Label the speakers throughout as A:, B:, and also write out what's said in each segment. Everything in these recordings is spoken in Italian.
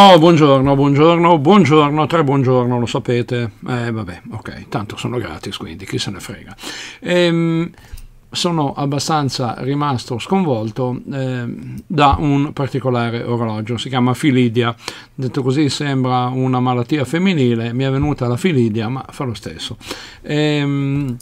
A: Oh, buongiorno, buongiorno, buongiorno, tre buongiorno, lo sapete. Eh, vabbè, ok, tanto sono gratis, quindi chi se ne frega. Ehm, sono abbastanza rimasto sconvolto eh, da un particolare orologio, si chiama filidia, detto così sembra una malattia femminile, mi è venuta la filidia, ma fa lo stesso. Ehm,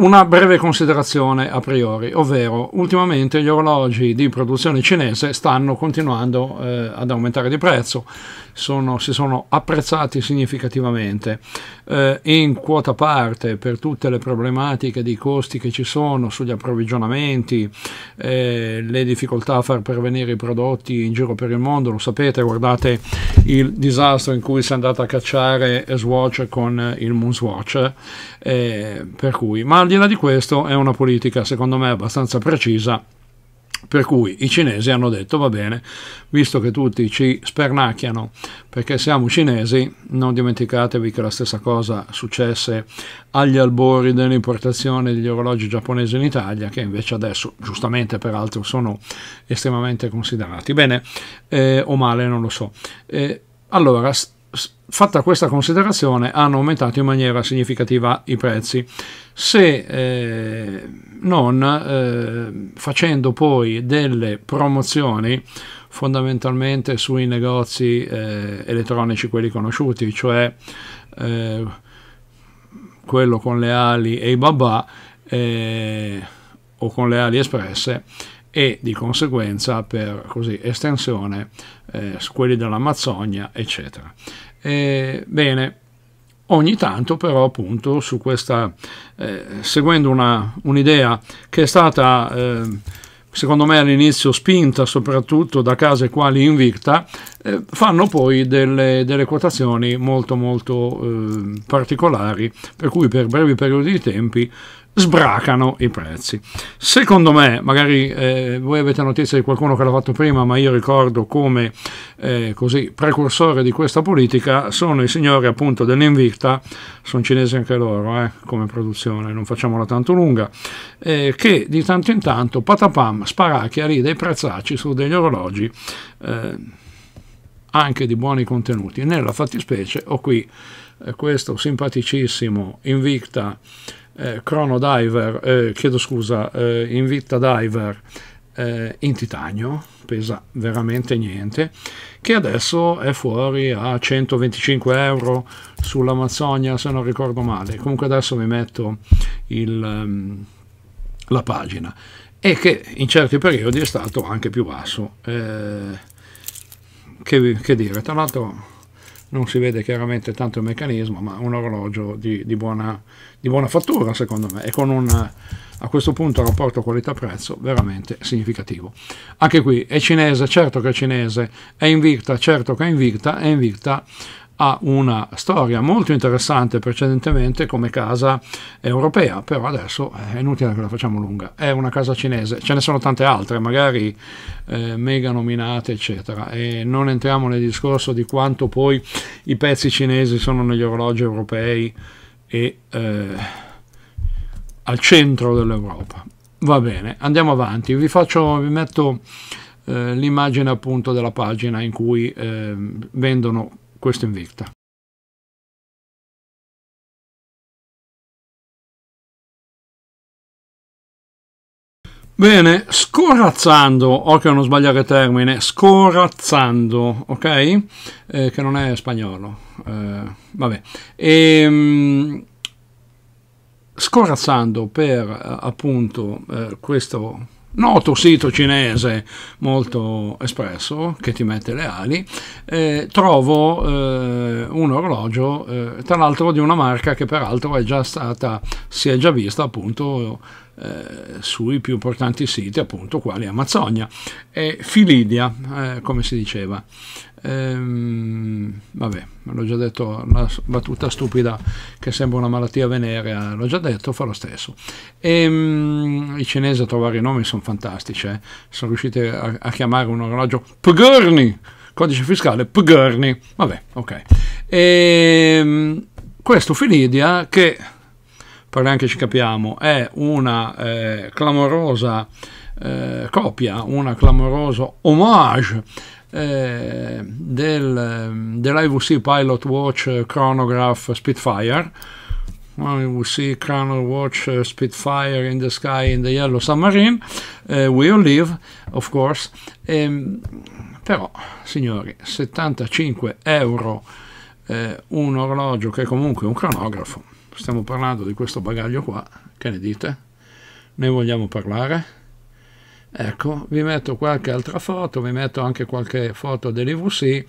A: una breve considerazione a priori, ovvero ultimamente gli orologi di produzione cinese stanno continuando eh, ad aumentare di prezzo, sono, si sono apprezzati significativamente. Eh, in quota parte per tutte le problematiche di costi che ci sono sugli approvvigionamenti, eh, le difficoltà a far pervenire i prodotti in giro per il mondo, lo sapete, guardate il disastro in cui si è andato a cacciare Swatch con il Moonswatch, eh, per cui, ma là di questo è una politica secondo me abbastanza precisa per cui i cinesi hanno detto va bene, visto che tutti ci spernacchiano perché siamo cinesi, non dimenticatevi che la stessa cosa successe agli albori dell'importazione degli orologi giapponesi in Italia, che invece adesso, giustamente peraltro, sono estremamente considerati. Bene, eh, o male, non lo so. Eh, allora, fatta questa considerazione, hanno aumentato in maniera significativa i prezzi. Se eh, non eh, facendo poi delle promozioni fondamentalmente sui negozi eh, elettronici, quelli conosciuti, cioè eh, quello con le ali e i babà eh, o con le ali espresse e di conseguenza per così estensione eh, quelli dell'Amazzonia eccetera. Eh, bene, ogni tanto però appunto su questa, eh, seguendo una, un'idea che è stata eh, secondo me all'inizio spinta soprattutto da case quali Invicta, eh, fanno poi delle, delle, quotazioni molto molto eh, particolari, per cui per brevi periodi di tempi sbracano i prezzi. Secondo me, magari eh, voi avete notizia di qualcuno che l'ha fatto prima, ma io ricordo come eh, così precursore di questa politica sono i signori appunto dell'Invicta, sono cinesi anche loro eh, come produzione, non facciamola tanto lunga, eh, che di tanto in tanto patapam sparacchia lì dei prezzacci su degli orologi eh, anche di buoni contenuti. Nella fattispecie ho qui eh, questo simpaticissimo Invicta eh, Chrono Diver, eh, chiedo scusa, eh, Invicta Diver eh, in titanio, pesa veramente niente, che adesso è fuori a 125 euro sull'Amazzonia se non ricordo male. Comunque adesso vi metto il, um, la pagina e che in certi periodi è stato anche più basso. Eh, che, che dire, tra l'altro non si vede chiaramente tanto il meccanismo, ma un orologio di, di, buona, di buona, fattura secondo me e con un a questo punto rapporto qualità-prezzo veramente significativo. Anche qui è cinese, certo che è cinese, è Invicta, certo che è Invicta, è Invicta ha una storia molto interessante precedentemente come casa europea, però adesso è inutile che la facciamo lunga, è una casa cinese, ce ne sono tante altre, magari eh, mega nominate, eccetera, e non entriamo nel discorso di quanto poi i pezzi cinesi sono negli orologi europei e eh, al centro dell'Europa. Va bene, andiamo avanti, vi, faccio, vi metto eh, l'immagine appunto della pagina in cui eh, vendono questo Invicta. Bene, scorazzando, occhio a non sbagliare termine, scorazzando, ok? Eh, che non è spagnolo, eh, vabbè. E, ehm, scorazzando per eh, appunto eh, questo noto sito cinese molto espresso che ti mette le ali, eh, trovo eh, un orologio, eh, tra l'altro di una marca che peraltro è già stata, si è già vista appunto eh, sui più importanti siti appunto quali Amazzonia e Filidia, eh, come si diceva. Ehm, vabbè, l'ho già detto, la battuta stupida che sembra una malattia venerea, l'ho già detto, fa lo stesso. E, um, I cinesi a trovare i nomi sono fantastici, eh? sono riusciti a, a, chiamare un orologio Pugurni, codice fiscale Pugurni, vabbè, ok. E, um, questo Filidia che, per neanche ci capiamo, è una eh, clamorosa eh, copia, una clamorosa homage eh, del, dell'IVC Pilot Watch Chronograph Spitfire. IVC Chronograph Watch Spitfire in the Sky in the Yellow Submarine. Uh, we all live, of course. E, però, signori, 75 euro eh, un orologio che è comunque un cronografo. Stiamo parlando di questo bagaglio qua. Che ne dite? Ne vogliamo parlare? Ecco, vi metto qualche altra foto, vi metto anche qualche foto dell'IVC,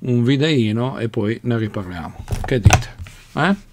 A: un videino e poi ne riparliamo. Che dite? Eh?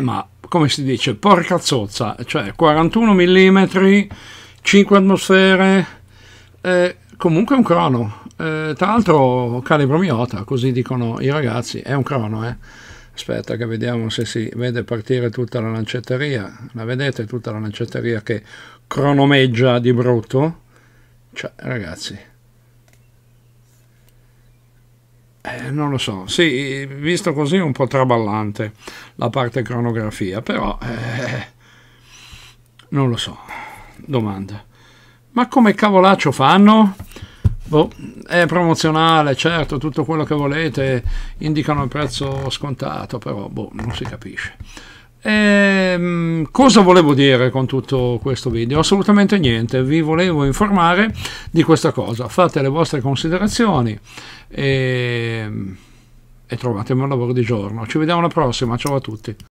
A: Ma come si dice, porca zozza, cioè 41 mm, 5 atmosfere, eh, comunque un crono. Eh, tra l'altro calibro miota, così dicono i ragazzi, è un crono, eh. Aspetta che vediamo se si vede partire tutta la lancetteria. La vedete tutta la lancetteria che cronomeggia di brutto? Cioè, ragazzi, Eh, non lo so, sì, visto così è un po' traballante la parte cronografia, però eh, non lo so, domanda. Ma come cavolaccio fanno? Boh, è promozionale, certo, tutto quello che volete, indicano il prezzo scontato, però boh, non si capisce. E, ehm, cosa volevo dire con tutto questo video? Assolutamente niente, vi volevo informare di questa cosa. Fate le vostre considerazioni e, e trovatemi un lavoro di giorno. Ci vediamo alla prossima, ciao a tutti.